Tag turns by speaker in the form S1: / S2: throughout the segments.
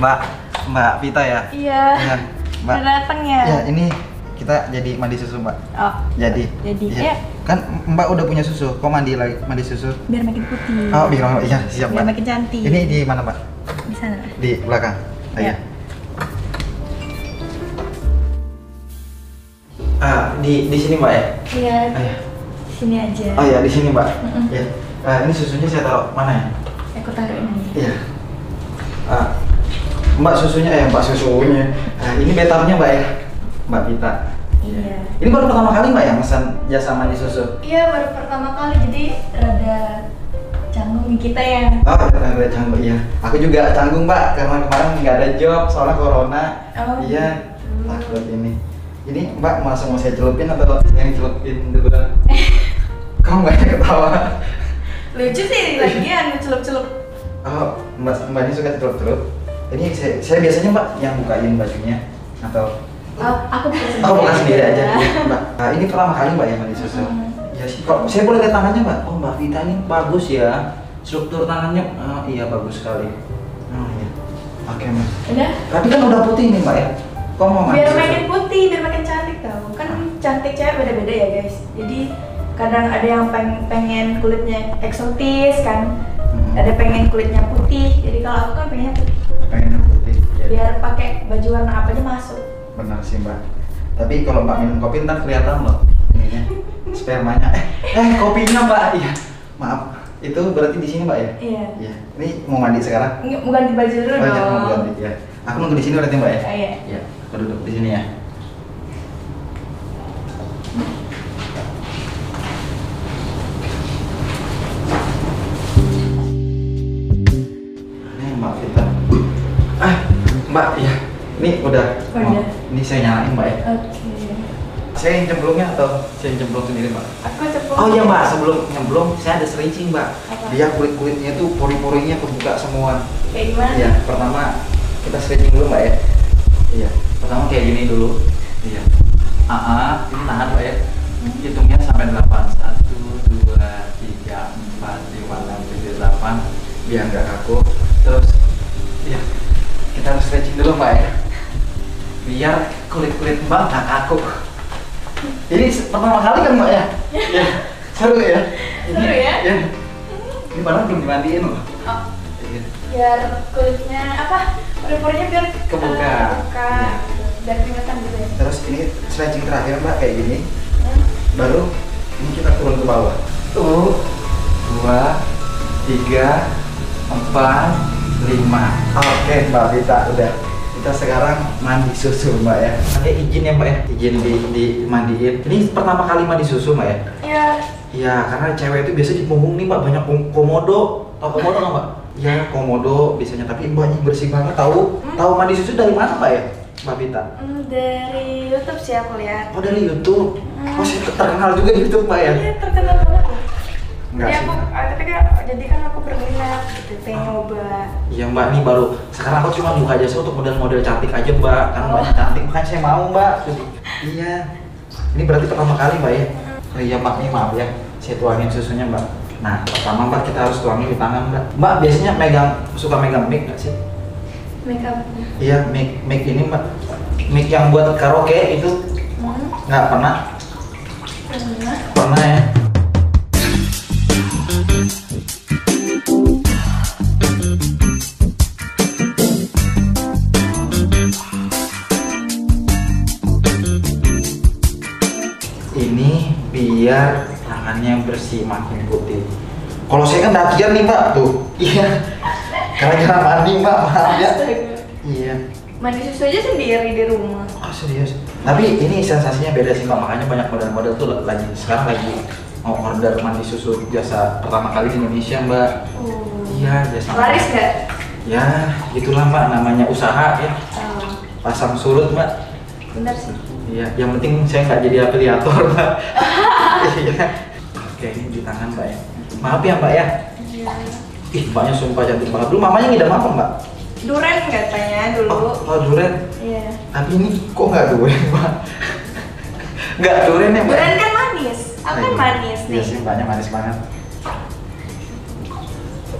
S1: Mbak, Mbak Vita ya?
S2: Iya.
S1: Iya, Mbak.
S2: Udah dateng ya?
S1: Ya, ini kita jadi mandi susu, Mbak.
S2: Oh,
S1: Jadi.
S2: Jadi,
S1: Iya.
S2: ya.
S1: Kan Mbak udah punya susu, kok mandi lagi mandi susu?
S2: biar makin putih.
S1: Oh, biar iya, siap,
S2: Biar
S1: Mbak.
S2: makin cantik.
S1: Ini di mana, Mbak?
S2: di sana.
S1: Di belakang.
S2: Iya.
S1: Ah, di di sini, Mbak ya?
S2: Iya.
S1: Ah, ya.
S2: Sini aja.
S1: Oh ya, di sini, Mbak.
S2: Mm-mm.
S1: Ya. Ah, ini susunya saya taruh mana ya?
S2: Aku taruhin aja.
S1: Iya. Ah, Mbak susunya ya, Mbak susunya. Ah, ini betapnya, Mbak ya? Mbak Vita.
S2: Iya.
S1: Ini baru pertama kali Mbak ya pesan jasa mandi susu.
S2: Iya, baru pertama kali jadi rada canggung kita ya.
S1: Oh, ada canggung iya. Aku juga canggung Mbak karena kemarin nggak ada job soalnya corona.
S2: Oh,
S1: iya.
S2: gitu.
S1: Takut ini. Ini Mbak langsung mau saya celupin atau yang celupin duluan? Kamu nggak ketawa?
S2: Lucu sih lagian celup-celup.
S1: Oh, Mbak Mbak ini suka celup-celup. Ini saya, saya biasanya Mbak yang bukain bajunya atau
S2: Oh, aku buka sendiri.
S1: Oh, bukan sendiri aja, Mbak. Nah, ini pertama kali Mbak yang mandi susu.
S2: Hmm.
S1: Ya sih, kok saya boleh lihat tangannya, Mbak? Oh, Mbak Vita ini bagus ya. Struktur tangannya, ah, iya bagus sekali. Oh iya. Oke, Mbak.
S2: Udah.
S1: Tapi kan udah putih nih, Mbak ya. Kok mau mandi
S2: Biar
S1: susu?
S2: makin putih, biar makin cantik tau. Kan cantik cewek beda-beda ya guys. Jadi kadang ada yang peng- pengen kulitnya eksotis kan.
S1: Hmm.
S2: Ada pengen kulitnya putih. Jadi kalau aku kan pengennya putih. Warna apa aja masuk.
S1: benar sih, Mbak. Tapi kalau Mbak minum kopi ntar kelihatan loh ininya spermanya. Eh, eh kopinya, Mbak. Iya. Maaf. Itu berarti di sini, Mbak ya?
S2: Iya.
S1: Iya. Ini mau mandi sekarang?
S2: Nggak, mau ganti baju dulu
S1: Oh, iya, mau
S2: dong.
S1: ganti ya. Aku nunggu di sini berarti, Mbak ya?
S2: Iya.
S1: Iya, aku duduk di sini ya. Ini udah.
S2: Oh,
S1: Oh,
S2: udah.
S1: ini saya nyalain, Mbak ya.
S2: Oke.
S1: Saya yang cemplungnya atau saya yang cemplung sendiri, Mbak?
S2: Aku cepet.
S1: Oh iya, Mbak. Sebelum nyemplung, saya ada stretching, Mbak.
S2: Apa?
S1: Biar kulit-kulitnya tuh pori-porinya kebuka semua.
S2: Kayak gimana?
S1: Iya, pertama kita stretching dulu mbak ya. Iya, pertama kayak gini dulu. Iya. Ah, ah, ini tahan mbak ya. Hitungnya sampai 8 Satu, dua, tiga, empat, lima, enam, tujuh, delapan Biar nggak kaku Terus, iya Kita harus stretching dulu mbak ya Biar kulit-kulit mbak nggak kaku Ini pertama kali kan mbak ya? Iya, seru ya?
S2: Seru ya?
S1: Iya. Ini padahal belum dimandiin loh
S2: Oh,
S1: Iya.
S2: biar kulitnya apa? Pori-porinya biar
S1: Kebuka.
S2: eh, kebuka.
S1: Iya.
S2: Biar kelihatan gitu ya.
S1: Terus ini stretching terakhir mbak kayak gini
S2: Hmm.
S1: Baru ini kita turun ke bawah Tuh Dua Tiga Empat Lima Oke mbak Vita udah Kita sekarang mandi susu mbak ya Ada izin ya mbak ya Izin di, di mandiin Ini pertama kali mandi susu mbak ya
S2: Iya.
S1: Iya karena cewek itu biasa di punggung nih mbak Banyak kom- komodo Tahu komodo nggak mbak? Iya komodo biasanya Tapi mbaknya bersih banget tahu
S2: Hmm.
S1: Tahu mandi susu dari mana mbak ya? Mbak Vita
S2: Hmm, dari YouTube sih aku lihat.
S1: Oh dari YouTube.
S2: Hmm.
S1: Oh sih terkenal juga di YouTube mbak ya?
S2: Iya, terkenal banget.
S1: Enggak
S2: Jadi
S1: sih.
S2: aku, ah, tapi kan, jadi kan aku gitu, pengen nyoba.
S1: Iya mbak, ini baru sekarang aku cuma buka jasa untuk model-model cantik aja mbak, karena
S2: Oh.
S1: mbaknya cantik makanya saya mau mbak. Iya. Ini berarti pertama kali mbak ya? Oh, iya mbak, ini maaf ya, saya tuangin susunya mbak. Nah, pertama mbak kita harus tuangin di tangan mbak. Mbak biasanya megang, suka megang mic nggak sih?
S2: Make up.
S1: Iya, mic, mic ini mbak. Mic yang buat karaoke itu
S2: Hmm.
S1: nggak pernah?
S2: Pernah.
S1: Pernah ya? Kalau saya kan dakian nih mbak tuh, iya. Karena mandi mbak, maaf ya. Iya.
S2: Mandi susu aja sendiri di rumah.
S1: Oh serius? Tapi ini sensasinya beda sih mbak, makanya banyak model-model tuh lagi sekarang lagi mau order mandi susu jasa pertama kali di Indonesia mbak.
S2: Oh.
S1: Iya jasa.
S2: Laris nggak?
S1: Ya gitulah mbak, namanya usaha ya.
S2: Oh,
S1: Pasang surut mbak.
S2: bener sih.
S1: Iya, yang penting saya nggak jadi afiliator mbak. Iya. Oke ini di tangan mbak ya. Maaf ya mbak ya.
S2: Iya.
S1: Ih mbaknya sumpah cantik banget. Dulu mamanya ngidam apa mbak?
S2: Duren katanya dulu.
S1: Oh, oh duren.
S2: Iya.
S1: Tapi ini kok nggak duren mbak? Nggak duren ya mbak?
S2: Duren kan manis. Aku kan manis
S1: Iya
S2: nih.
S1: sih, mbaknya manis banget.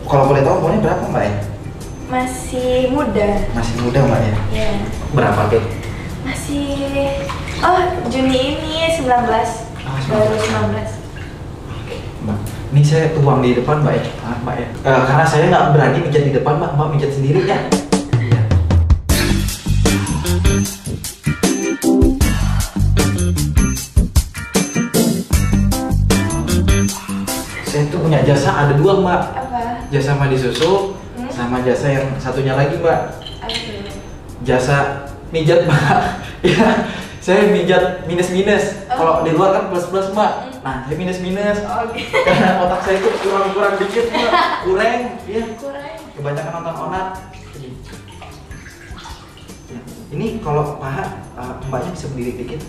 S1: Kalau boleh tahu umurnya berapa mbak ya?
S2: Masih muda.
S1: Masih muda mbak ya?
S2: Ya.
S1: Berapa tuh?
S2: Masih Oh, Juni ini 19.
S1: Oh,
S2: Baru
S1: 19.
S2: 19.
S1: Mbak, ini saya tuang di depan mbak ya, mbak ya. Eh, karena saya nggak berani mijat di depan mbak, mbak mijat sendiri ya. Iya. Saya tuh punya jasa ada dua mbak,
S2: Apa?
S1: jasa mandi susu,
S2: Hmm?
S1: sama jasa yang satunya lagi mbak,
S2: Aduh.
S1: jasa mijat mbak. ya, saya mijat minus minus.
S2: Oh.
S1: Kalau di luar kan plus plus mbak.
S2: Hmm.
S1: Nah, saya minus minus.
S2: Oh, gitu.
S1: karena otak saya itu kurang kurang dikit mbak kurang iya
S2: Kurang.
S1: kebanyakan nonton onat Ya, ini kalau paha uh, mbaknya bisa berdiri dikit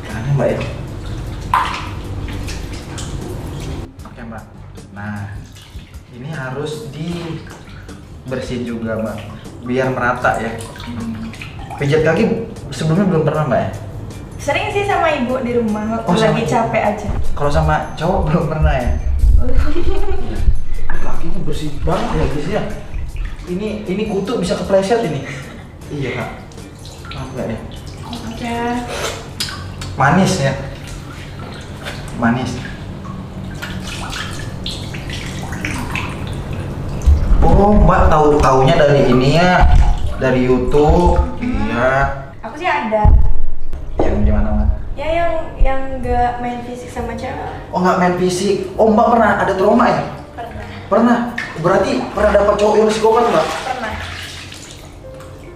S1: karena mbak ya oke mbak nah ini harus dibersihin juga mbak biar merata ya Hmm. Pijat kaki sebelumnya belum pernah mbak ya?
S2: Sering sih sama ibu di rumah waktu
S1: Oh,
S2: lagi
S1: ibu.
S2: capek aja.
S1: kalau sama cowok belum pernah ya? Kakinya bersih banget ya guys ya. Ini ini kutu bisa kepleset ini. Iya kak. Maaf nggak ya.
S2: Oke.
S1: manis ya. Manis. Oh mbak tahu taunya dari ini ya dari YouTube iya.
S2: Aku sih ada.
S1: yang gimana mbak?
S2: Ya yang yang nggak main fisik sama cewek.
S1: Oh nggak main fisik. Oh mbak pernah? Ada trauma ya?
S2: Pernah.
S1: pernah? Berarti pernah dapat cowok yang psikopat mbak?
S2: Pernah.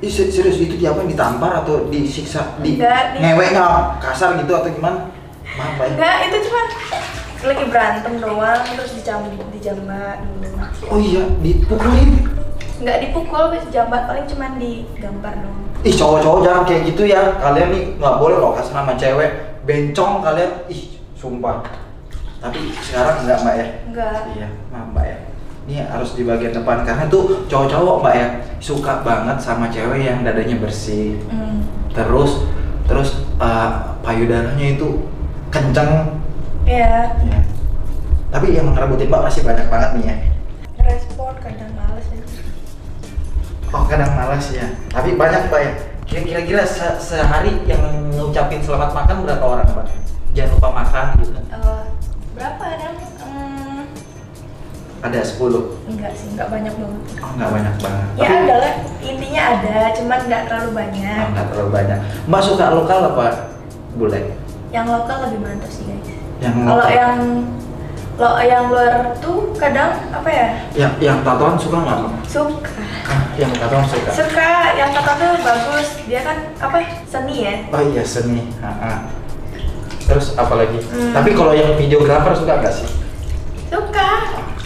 S1: Ih, se- serius itu diapain ditampar atau disiksa di
S2: Enggak, di-
S1: ngeweknya kasar gitu atau gimana? Maaf ya.
S2: Enggak, itu cuma lagi berantem doang terus dijam dijambat dulu.
S1: oh iya dipukulin.
S2: Enggak dipukul, dijambat paling cuma digambar doang.
S1: ih cowok-cowok jangan kayak gitu ya. Kalian nih nggak boleh loh kasar sama cewek. Bencong kalian. Ih sumpah. Tapi sekarang enggak mbak ya?
S2: Enggak.
S1: iya maaf mbak ya. Ini harus di bagian depan. Karena tuh cowok-cowok mbak ya suka banget sama cewek yang dadanya bersih.
S2: Hmm.
S1: terus terus uh, payudaranya itu kenceng
S2: Iya.
S1: Ya. Tapi yang ngerebutin mbak masih banyak banget nih ya.
S2: Respon kadang males aja.
S1: Oh kadang malas ya. Tapi banyak mbak ya. Kira- Kira-kira se- sehari yang ngucapin selamat makan berapa orang mbak? Jangan lupa makan gitu.
S2: Eh, berapa ada? Hmm,
S1: Ada 10
S2: enggak sih, enggak banyak banget.
S1: Oh nggak banyak banget.
S2: Ya ada lah, intinya ada, cuman enggak terlalu banyak.
S1: Oh, nggak terlalu banyak. Mbak suka lokal apa? Bule.
S2: Yang lokal lebih mantap sih guys.
S1: Yang
S2: Kalau yang lo yang luar tuh kadang apa ya?
S1: Yang yang tatoan suka nggak?
S2: Suka.
S1: Ah, yang tatoan suka.
S2: Suka yang kata tuh bagus. Dia kan apa? Seni ya.
S1: Oh iya seni. Ah, ah. Terus apa lagi?
S2: Hmm.
S1: Tapi kalau yang videografer suka nggak sih?
S2: Suka.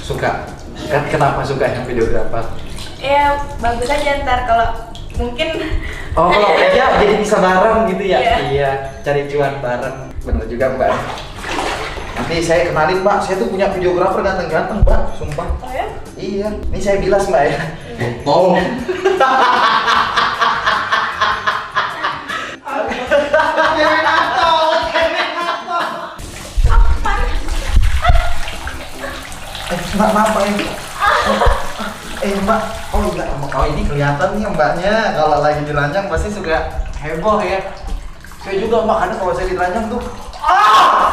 S1: Suka. Kan kenapa suka yang videografer?
S2: Ya bagus aja ntar kalau mungkin
S1: Oh, kalau kerja jadi bisa bareng gitu ya?
S2: Iya.
S1: cari cuan bareng. Bener juga mbak. Nanti saya kenalin mbak, saya tuh punya videografer ganteng-ganteng mbak, sumpah.
S2: Oh ya?
S1: Iya, ini saya bilas mbak ya. Oh. Eh, mbak maaf mbak ini. Eh mbak, oh enggak, oh ini kelihatan nih mbaknya kalau lagi diranjang pasti suka heboh ya. Saya juga mbak, karena kalau saya diranjang tuh, ah,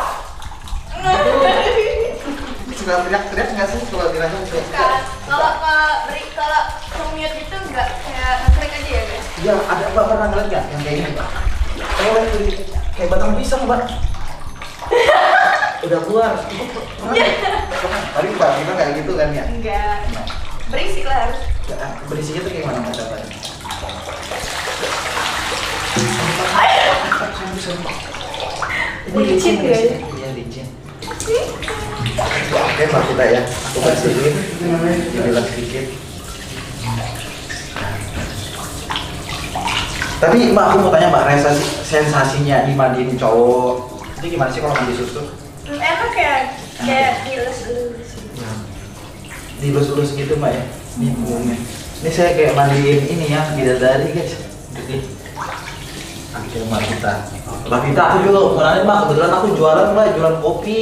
S1: suka teriak-teriak nggak sih kalau diranjang?
S2: Suka. Kalau kalau beri kalau commute itu enggak kayak ngetrek aja ya guys.
S1: Iya, ada mbak pernah ngeliat nggak yang kayak gini mbak? Oh, ini kayak batang pisang mbak. Udah keluar. Pernah nggak? Tadi mbak kita kayak gitu kan ya?
S2: Enggak. Berisik lah harus.
S1: Ya, Berisinya tuh kayak mana mbak contohnya? Ini
S2: Licin,
S1: guys.
S2: guys.
S1: Iya licin. Oke mbak kita ya, aku bersihin, dibilas sedikit. Tapi mbak aku mau tanya mbak, sensasi, sensasinya dimandiin cowok Ini gimana sih kalau mandi susu?
S2: Hmm, Enak ya kayak dilus-lus.
S1: Dilus-lus gitu mbak ya? Ini punggungnya Ini saya kayak mandiin ini ya, bidadari guys Jadi Akhirnya mbak kita Mbak kita aku juga mau nanya mbak, kebetulan aku jualan mbak, jualan kopi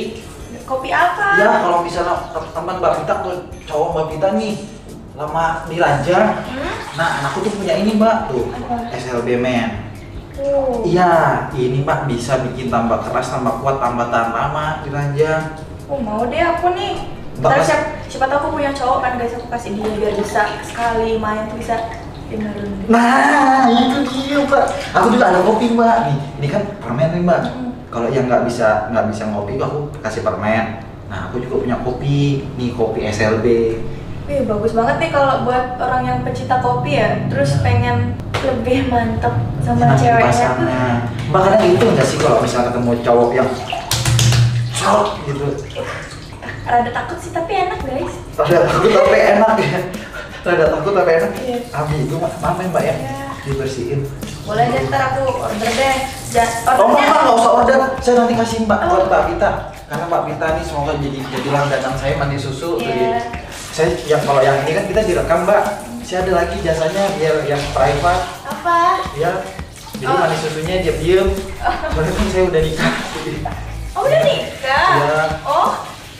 S2: Kopi apa?
S1: Ya kalau misalnya teman Mbak Vita tuh cowok Mbak Vita nih lama diranjang.
S2: Hmm?
S1: Nah anakku tuh punya ini Mbak tuh
S2: Apa?
S1: SLB men.
S2: Oh.
S1: Iya ini Mbak bisa bikin tambah keras, tambah kuat, tambah tahan lama diranjang.
S2: Oh mau deh aku nih.
S1: Mbak,
S2: Ntar siapa, siapa tahu aku punya cowok kan guys aku kasih dia biar bisa sekali main tuh bisa.
S1: Nah itu dia Mbak. Aku juga ada kopi Mbak nih. Ini kan permen nih Mbak.
S2: Mm.
S1: Kalau yang nggak bisa nggak bisa ngopi aku kasih permen. Nah aku juga punya kopi nih kopi SLB.
S2: Wih bagus banget nih kalau buat orang yang pecinta kopi ya. Terus pengen lebih mantep sama
S1: di
S2: ceweknya tuh.
S1: kadang gitu nggak sih kalau misalnya ketemu cowok yang cowok gitu.
S2: Rada takut sih tapi enak guys.
S1: Rada takut tapi enak ya. Rada takut tapi enak.
S2: Iya.
S1: Abi itu ya Mbak ya.
S2: Iya.
S1: Dibersihin.
S2: Boleh deh ntar aku order deh. Ja,
S1: Oh Mbak, nggak usah order. Saya nanti kasih Mbak
S2: Oh.
S1: buat Mbak Vita. Karena Mbak Vita nih semoga jadi jadi langganan saya mandi susu.
S2: Iya.
S1: Jadi saya yang kalau yang ini kan kita direkam Mbak. Saya ada lagi jasanya biar yang private.
S2: apa?
S1: Ya. Jadi
S2: Oh.
S1: mandi susunya diam diem. Soalnya kan saya udah nikah.
S2: Oh udah nikah?
S1: Iya.
S2: Oh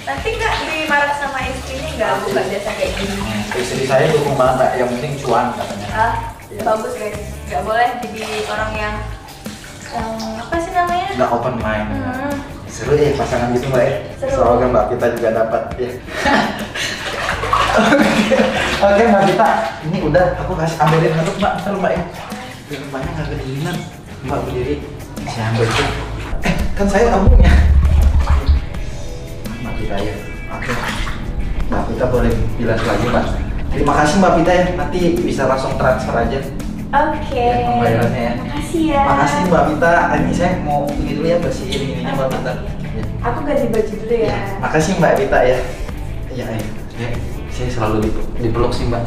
S2: nanti nggak dimarah sama istrinya nggak buka jasa kayak gini?
S1: Istri saya dukung banget. Yang penting cuan katanya.
S2: Ah
S1: Iya.
S2: Bagus guys. Nggak boleh jadi orang yang yang apa sih namanya?
S1: Nggak open mind.
S2: Hmm.
S1: Seru ya pasangan gitu Mbak ya.
S2: Seru.
S1: Semoga Mbak Vita juga dapat ya. Oke, Oke Mbak Vita, ini udah aku kasih ambilin satu Mbak, ntar Mbak ya. Mbaknya nggak kedinginan. Mbak berdiri, saya ambil itu. Eh, kan saya tamunya. Mbak Vita ya. Oke. Mbak Vita boleh bilang lagi Mbak. Terima kasih Mbak Vita ya. Nanti bisa langsung transfer aja.
S2: Oke.
S1: Ya, pembayarannya ya.
S2: Makasih ya.
S1: Makasih Mbak Vita. Ini saya mau ini dulu ya bersihin ininya Mbak Vita. Ya.
S2: Aku ganti baju dulu ya.
S1: Ya, makasih Mbak Vita ya. Iya, ya. ya. Saya selalu dipeluk, sih Mbak.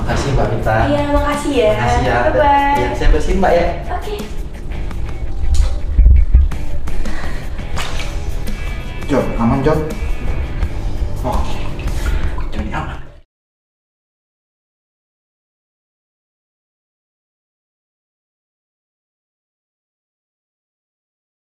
S1: Makasih Mbak Vita.
S2: Iya makasih ya.
S1: Makasih ya.
S2: Bye bye.
S1: Ya, saya bersihin Mbak ya.
S2: Oke.
S1: John, aman John.